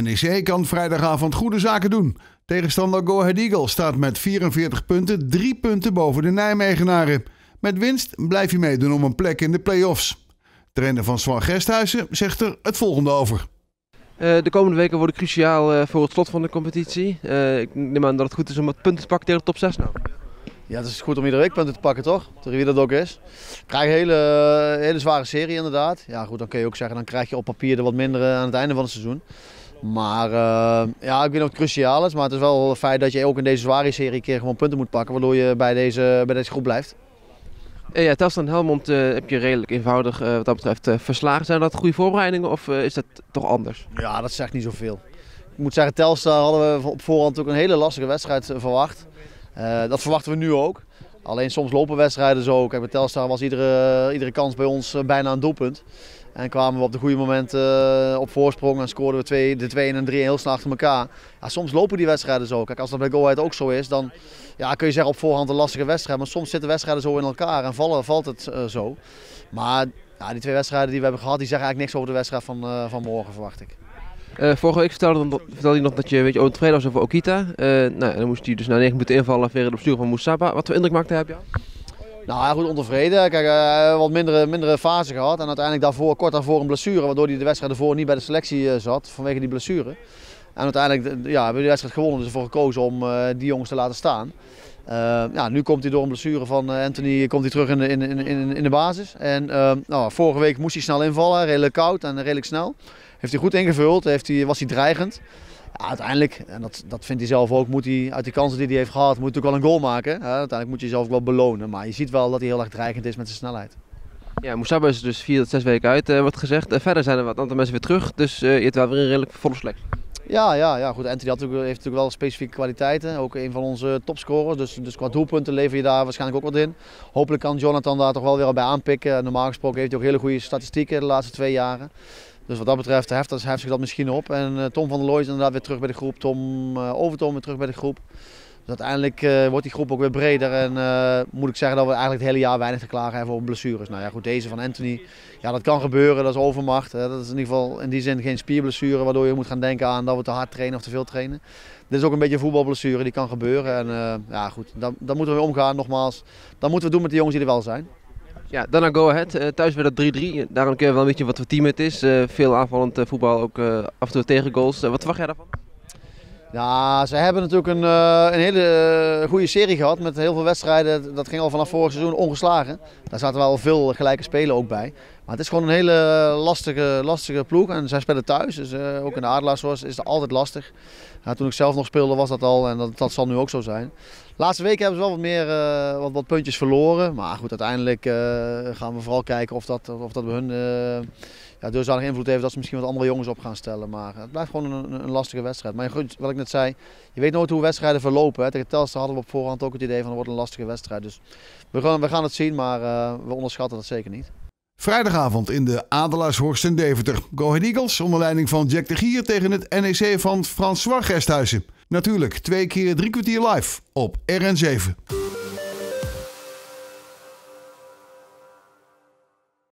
NEC kan vrijdagavond goede zaken doen. Tegenstander Go Ahead Eagles staat met 44 punten, 3 punten boven de Nijmegenaren. Met winst blijf je meedoen om een plek in de play-offs. Trainer van Swan Gesthuizen zegt er het volgende over. Uh, de komende weken worden cruciaal uh, voor het slot van de competitie. Uh, ik neem aan dat het goed is om wat punten te pakken tegen de top 6 nou. Ja, het is goed om iedere week punten te pakken, toch? Tegen wie dat ook is. Krijg je een hele, hele zware serie inderdaad. Ja goed, dan kun je ook zeggen, dan krijg je op papier er wat minder aan het einde van het seizoen. Maar uh, ja, ik weet niet of het cruciaal is. Maar het is wel het feit dat je ook in deze zware serie een keer gewoon punten moet pakken. Waardoor je bij deze, bij deze groep blijft. Ja, Telstar en Helmond uh, heb je redelijk eenvoudig uh, wat dat betreft verslagen. Zijn dat goede voorbereidingen of is dat toch anders? Ja, dat zegt niet zoveel. Ik moet zeggen, Telstar hadden we op voorhand ook een hele lastige wedstrijd verwacht. dat verwachten we nu ook. Alleen soms lopen wedstrijden zo. Kijk, bij Telstar was iedere, iedere kans bij ons bijna een doelpunt. En kwamen we op de goede momenten uh, op voorsprong en scoorden we de 2 en 3 heel snel achter elkaar. Ja, soms lopen die wedstrijden zo. Kijk, als dat bij Go ook zo is, dan ja, kun je zeggen op voorhand een lastige wedstrijd. Maar soms zitten wedstrijden zo in elkaar en valt het uh, zo. Maar ja, die twee wedstrijden die we hebben gehad, die zeggen eigenlijk niks over de wedstrijd van, uh, van morgen, verwacht ik. Vorige week vertelde, vertelde je nog dat je een beetje ontevreden was over Okita. Nou, dan moest hij dus na 9 minuten invallen via de bestuur van Moussaba. Wat voor indruk maakte hij op jou? Nou ja, goed ontevreden. Kijk, uh, wat mindere, mindere fase gehad. En uiteindelijk daarvoor, kort daarvoor een blessure. Waardoor hij de wedstrijd ervoor niet bij de selectie uh, zat. Vanwege die blessure. En uiteindelijk ja, hebben die wedstrijd gewonnen. Dus ervoor gekozen om die jongens te laten staan. ja, nu komt hij door een blessure van Anthony komt hij terug in de, in, in, in de basis. En nou, vorige week moest hij snel invallen. Redelijk koud en redelijk snel. Heeft hij goed ingevuld. Heeft hij, was hij dreigend. Ja, uiteindelijk, en dat, dat vindt hij zelf ook, moet hij uit die kansen die hij heeft gehad, moet hij ook wel een goal maken. Ja, uiteindelijk moet je jezelf ook wel belonen. Maar je ziet wel dat hij heel erg dreigend is met zijn snelheid. Ja, Moussaba is dus vier tot zes weken uit, uh, wordt gezegd. Uh, verder zijn er wat aantal mensen weer terug, dus uh, je hebt wel weer een redelijk volle selectie. Ja, ja, ja, goed. Anthony had heeft natuurlijk wel specifieke kwaliteiten. Ook een van onze topscorers. Dus, dus qua doelpunten lever je daar waarschijnlijk ook wat in. Hopelijk kan Jonathan daar toch wel weer bij aanpikken. Normaal gesproken heeft hij ook hele goede statistieken de laatste twee jaren. Dus wat dat betreft heft, heft zich dat misschien op. En uh, Tom van der Looy is inderdaad weer terug bij de groep. Tom uh, Overtom weer terug bij de groep. Dus uiteindelijk uh, wordt die groep ook weer breder. En moet ik zeggen dat we eigenlijk het hele jaar weinig te klagen hebben over blessures. Nou ja, goed, deze van Anthony, ja, dat kan gebeuren. Dat is overmacht. Hè. Dat is in ieder geval in die zin geen spierblessure. Waardoor je moet gaan denken aan dat we te hard trainen of te veel trainen. Dit is ook een beetje een voetbalblessure, die kan gebeuren. En ja, goed, dan, dan moeten we omgaan. Nogmaals, dan moeten we doen met de jongens die er wel zijn. Ja, dan naar Go Ahead. Uh, thuis werd het 3-3. Daarom kun je wel een beetje wat voor team het is. Uh, veel aanvallend uh, voetbal, ook af en toe tegen goals. wat verwacht jij daarvan? Ja, ze hebben natuurlijk een, een hele goede serie gehad met heel veel wedstrijden. Dat ging al vanaf vorig seizoen ongeslagen. Daar zaten wel veel gelijke spelen ook bij. Maar het is gewoon een hele lastige, lastige ploeg. En zij spelen thuis, dus ook in de Adelaarshorst is het altijd lastig. Toen ik zelf nog speelde was dat al en dat, dat zal nu ook zo zijn. Laatste weken hebben ze wel wat meer uh, wat, wat puntjes verloren. Maar goed, uiteindelijk uh, gaan we vooral kijken of dat, of dat bij hun ja, invloed heeft dat ze misschien wat andere jongens op gaan stellen. Maar het blijft gewoon een, een lastige wedstrijd. Maar goed, wat ik net zei, je weet nooit hoe wedstrijden verlopen. Hè. Tegen Telstar hadden we op voorhand ook het idee van het wordt een lastige wedstrijd. Dus we gaan, we gaan het zien, maar we onderschatten dat zeker niet. Vrijdagavond in de Adelaarshorst in Deventer. Go Ahead Eagles onder leiding van Jack de Gier tegen het NEC van Frans Gesthuizen. Natuurlijk twee keer drie kwartier live op RN7.